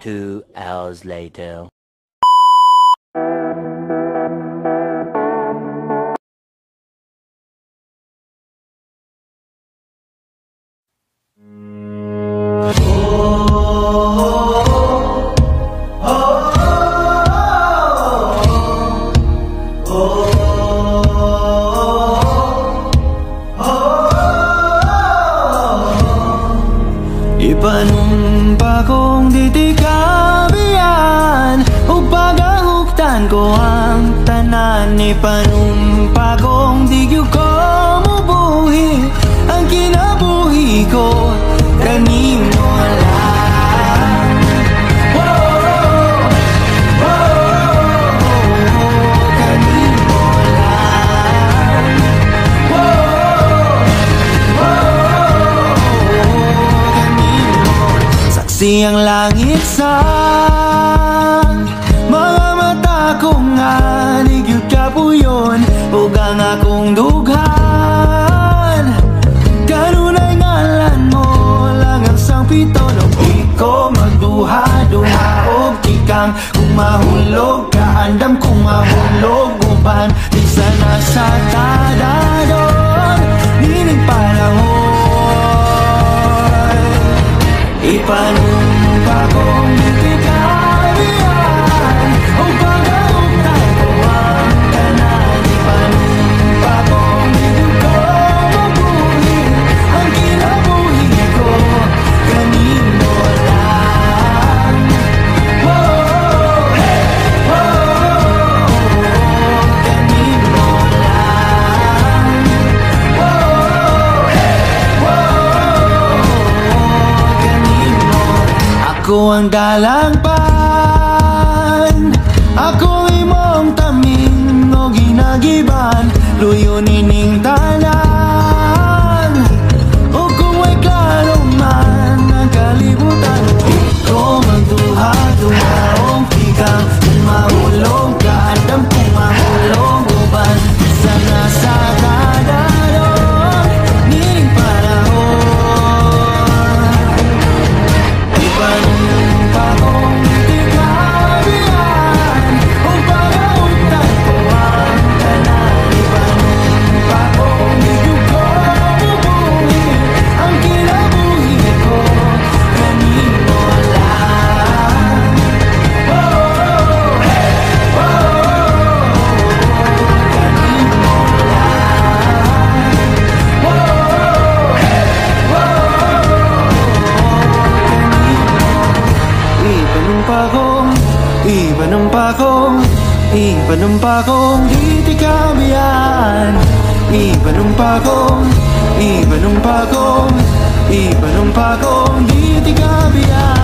Two hours later. Ipanumpa kong ditikabian ahuktan ko ang tanan Ipanumpa kong di ko mubuhi Ang kinabuhi ko. Oh, kanimo lang. Saksi ang langit sa kikang Kung mahulog ka, andam kung mahulog. Uban Di sana sa tadadon Nining panahon. Ipanumpa Ako ang dalangpan Ako imong taming o ginagiban. Luyo nining tanan. O kung may klaro man ang kalibutan. Ikaw magduha-duha ipanumpa kong itikabihan Ipanumpa kong, ipanumpa kong, ipanumpa kong itikabihan